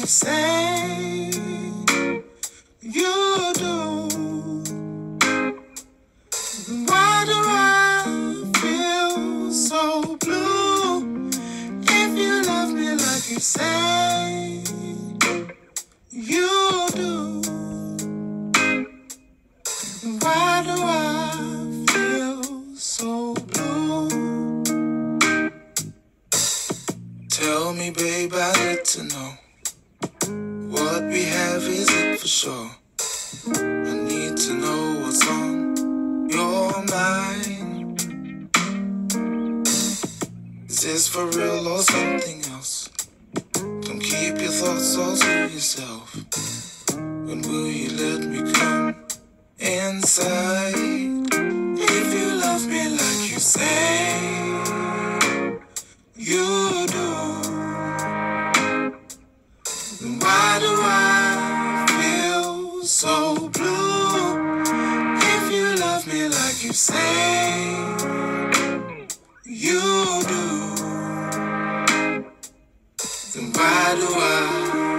you say you do, why do I feel so blue? If you love me like you say you do, why do I feel so blue? Tell me, babe, I need to sure? I need to know what's on your mind. Is this for real or something else? Don't keep your thoughts all to yourself. When will you let me come inside? If you love me like you say you so blue? If you love me like you say you do, then why do I